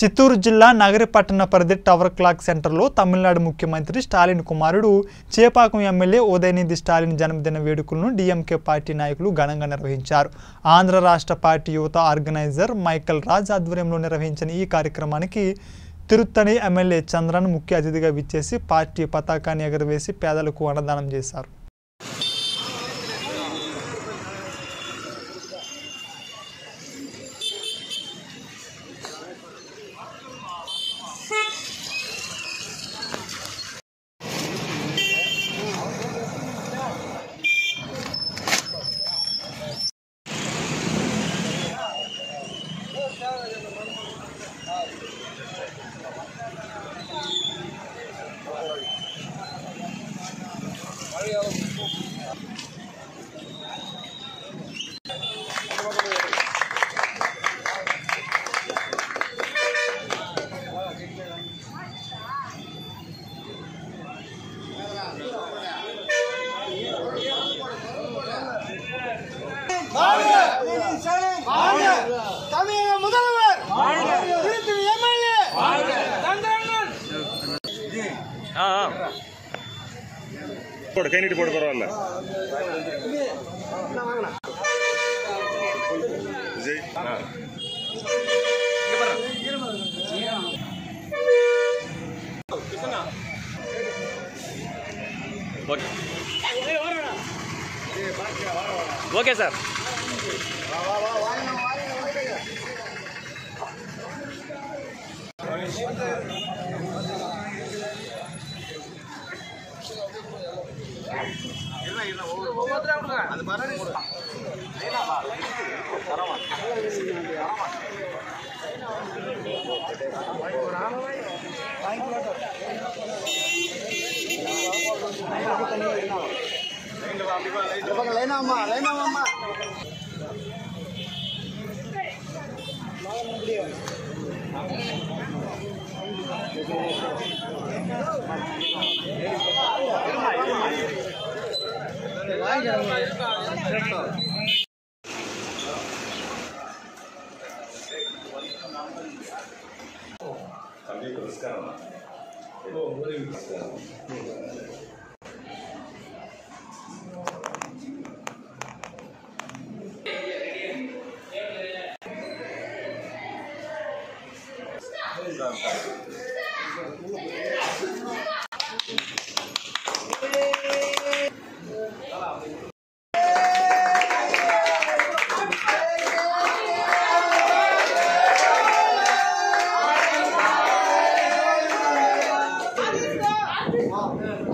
చిత్తూరు జిల్లా నగరిపట్టణ పరిధి tower clock సెంటర్లో తమిళనాడు ముఖ్యమంత్రి స్టాలిన్ కుమారుడు చేపాకం ఎమ్మెల్యే ఉదయనిధి స్టాలిన్ జన్మదిన వేడుకలను డిఎంకే పార్టీ నాయకులు ఘనంగా నిర్వహించారు. ఆంధ్ర రాష్ట్ర పార్టీ యువత ఆర్గనైజర్ మైకల్ రాజ్ ఆధ్వర్యంలో నిర్వహించిన ఈ కార్యక్రమానికి తిరుత్తణి ఎమ్మెల్యే చంద్రన్ ముఖ్య అతిథిగా విచ్చేసి పార్టీ పతాకాన్ని ఎగరవేసి పేదలకు అన్నదానం చేశారు. போடு கை நீட்டி போடு பரவாயில்ல. விஜய். Okay sir. லைனாமா லைனாமா దీపికను తీసుకో చీర తీసుకో తీసుకో 哦，干这个是干嘛？哦，我这个是嗯。可以啊。可以啊。可以。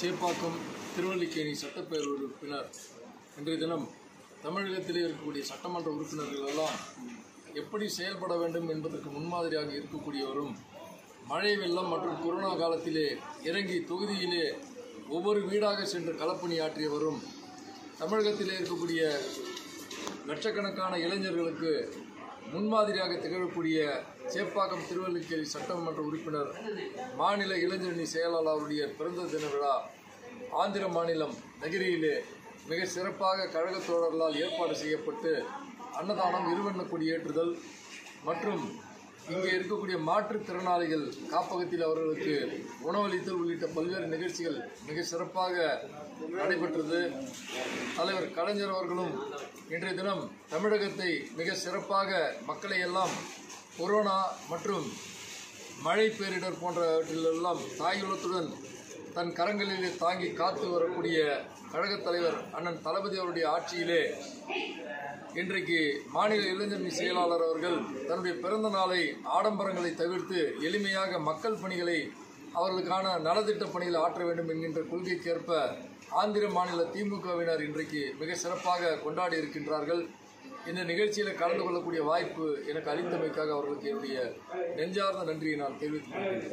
Chepauk Thiruvallikeni சட்டப்பேரவை உறுப்பினர். இன்றைய தினம் தமிழகத்திலே இருக்கக்கூடிய சட்டமன்ற உறுப்பினர்கள் எல்லாம் எப்படி செயல்பட வேண்டும் என்பதற்கு முன்மாதிரியாக இருக்கக்கூடியவரும் மழை வெள்ளம் மற்றும் கொரோனா காலத்திலே இறங்கி தொகுதியிலே ஒவ்வொரு வீடாக சென்று களப்பணியாற்றியவரும் தமிழகத்திலே இருக்கக்கூடிய லட்சக்கணக்கான இளைஞர்களுக்கு முன்மாதிரியாக திகழக்கூடிய சேப்பாக்கம் திருவல்லிக்கேணி சட்டமன்ற உறுப்பினர் மாநில இளைஞரணி செயலாளர் அவருடைய பிறந்த தின விழா ஆந்திர மாநிலம் நகிரியிலே மிக சிறப்பாக கழக தோழர்களால் ஏற்பாடு செய்யப்பட்டு அன்னதானம் இருவண்ண கொடியேற்றுதல் மற்றும் இங்கே இருக்கக்கூடிய மாற்றுத்திறனாளிகள் காப்பகத்தில் அவர்களுக்கு உணவளித்தல் உள்ளிட்ட பல்வேறு நிகழ்ச்சிகள் மிக சிறப்பாக நடைபெற்றது. தலைவர் கலைஞர் அவர்களும் இன்றைய தினம் தமிழகத்தை மிக சிறப்பாக மக்களை எல்லாம் கொரோனா மற்றும் மழை பேரிடர் போன்றவற்றிலெல்லாம் தாயுள்ளத்துடன் தன் கரங்களிலே தாங்கி காத்து வரக்கூடிய கழகத் தலைவர் அண்ணன் தளபதி அவருடைய ஆட்சியிலே இன்றைக்கு மாநில இளைஞர் செயலாளர் அவர்கள் தன்னுடைய பிறந்த நாளை ஆடம்பரங்களை தவிர்த்து எளிமையாக மக்கள் பணிகளை அவர்களுக்கான நலத்திட்ட பணிகளை ஆற்ற வேண்டும் என்கின்ற கொள்கைக்கேற்ப ஆந்திர மாநில திமுகவினர் இன்றைக்கு மிக சிறப்பாக கொண்டாடி இருக்கின்றார்கள். இந்த நிகழ்ச்சியில் கலந்து கொள்ளக்கூடிய வாய்ப்பு எனக்கு அளித்தமைக்காக அவர்களுக்கு என்னுடைய நெஞ்சார்ந்த நன்றியை நான் தெரிவித்துக் கொள்கிறேன்.